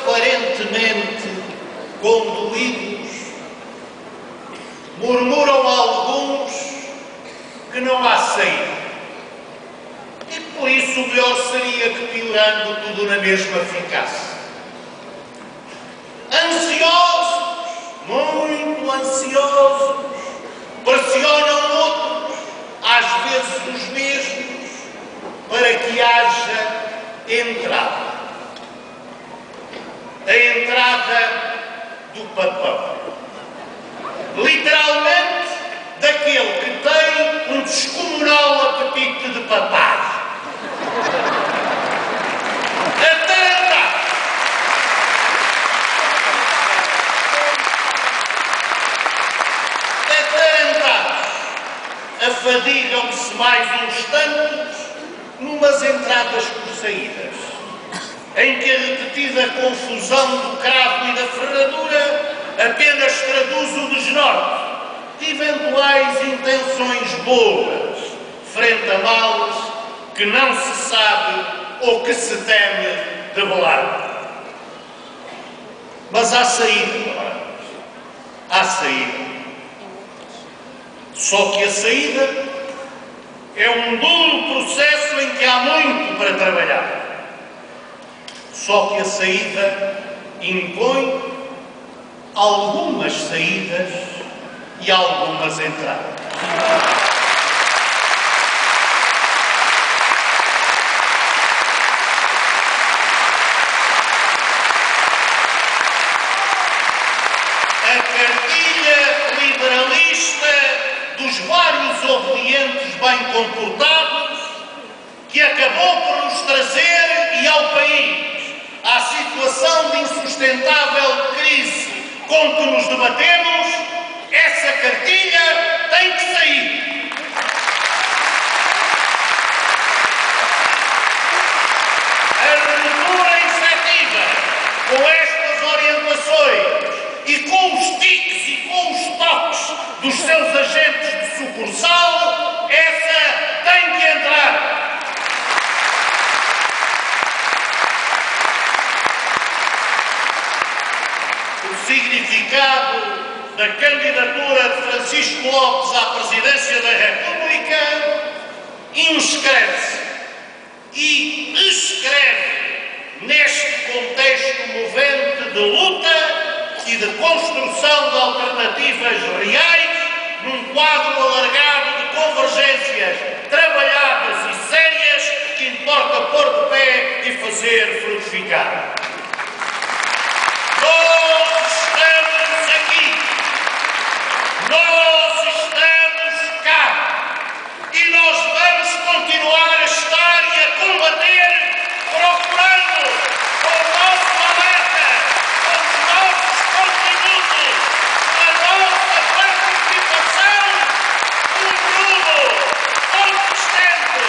aparentemente conduídos, murmuram alguns que não há saída. E por isso o melhor seria que piorando tudo na mesma ficasse. Ansiosos, muito ansiosos, pressionam outros, às vezes os mesmos, para que haja entrada. A do papão. Literalmente, daquele que tem um descomunal apetite de papar. Afadigam-se mais uns tantos numas entradas por saídas, em que a repetida confusão do cravo e da ferradura apenas traduz o desnorte de eventuais intenções boas frente a males que não se sabe ou que se teme revelar. Mas há saída, há saída. Só que a saída é um duro processo em que há muito para trabalhar. Só que a saída impõe algumas saídas e algumas entradas. A cartilha liberalista dos vários obedientes bem comportados que acabou por nos trazer e ao país à situação de insustentável crise. Com que nos debatemos, essa cartilha tem que sair. A ruptura efetiva com estas orientações e com os tiques e com os toques dos seus agentes de sucursal, essa tem que entrar. O significado da candidatura de Francisco Lopes à presidência da República inscreve-se e escreve neste contexto movente de luta e de construção de alternativas reais num quadro alargado de convergências trabalhadas e sérias que importa pôr de pé e fazer frutificar. Nós estamos aqui. Nós estamos cá. E nós vamos continuar a estar e a combater, procurando com o nosso alerta, com os nossos contributos, a nossa participação, um grupo consistente,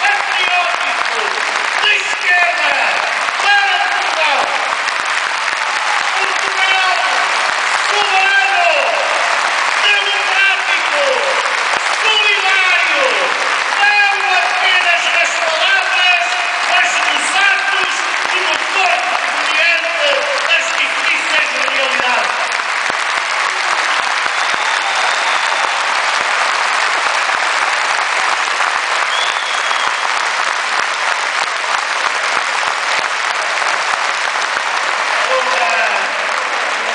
patriótico, de esquerda, para Portugal. Portugal soberano, democrático, solidário, não apenas nas palavras, mas nos atos e no corpo diante das difíceis realidades.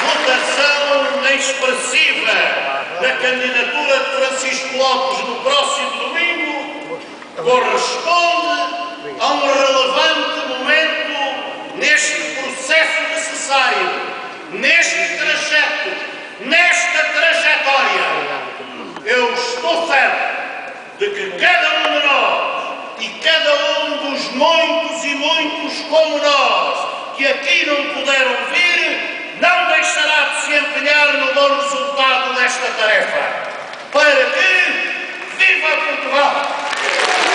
Uma votação expressiva da candidatura de Francisco Lopes no próximo domingo corresponde a um relevante momento neste processo necessário, neste trajeto, nesta trajetória. Eu estou certo de que cada um de nós e cada um dos muitos e muitos como nós que aqui não puderam vir, não deixará de se empenhar no bom resultado desta tarefa. Para que viva Portugal!